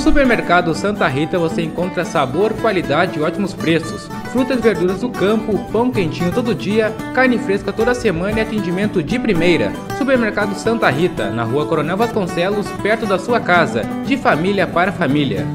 No supermercado Santa Rita você encontra sabor, qualidade e ótimos preços. Frutas e verduras do campo, pão quentinho todo dia, carne fresca toda semana e atendimento de primeira. Supermercado Santa Rita, na rua Coronel Vasconcelos, perto da sua casa. De família para família.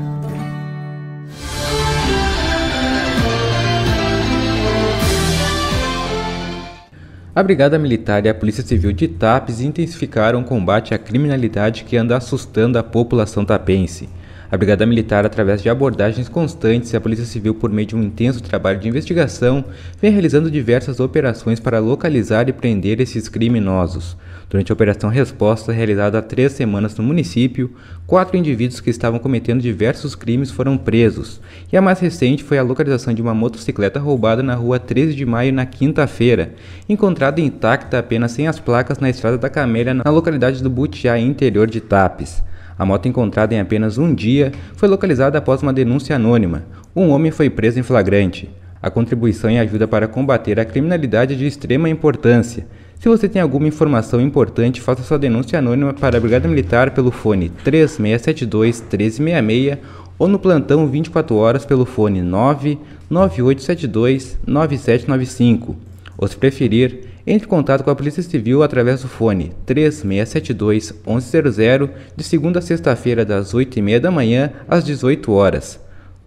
A Brigada Militar e a Polícia Civil de Tapes intensificaram o combate à criminalidade que anda assustando a população tapense. A Brigada Militar, através de abordagens constantes, e a Polícia Civil, por meio de um intenso trabalho de investigação, vem realizando diversas operações para localizar e prender esses criminosos. Durante a Operação Resposta, realizada há três semanas no município, quatro indivíduos que estavam cometendo diversos crimes foram presos, e a mais recente foi a localização de uma motocicleta roubada na rua 13 de maio na quinta-feira, encontrada intacta apenas sem as placas na estrada da Camélia, na localidade do Butiá, interior de Tapes. A moto encontrada em apenas um dia foi localizada após uma denúncia anônima. Um homem foi preso em flagrante. A contribuição e ajuda para combater a criminalidade é de extrema importância. Se você tem alguma informação importante, faça sua denúncia anônima para a Brigada Militar pelo fone 3672 1366 ou no plantão 24 horas pelo fone 99872 9795. Ou se preferir, entre em contato com a Polícia Civil através do fone 3672 1100 de segunda a sexta-feira das 8h30 da manhã às 18 horas.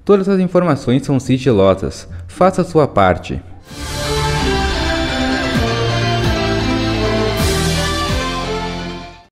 Todas as informações são sigilosas. Faça a sua parte.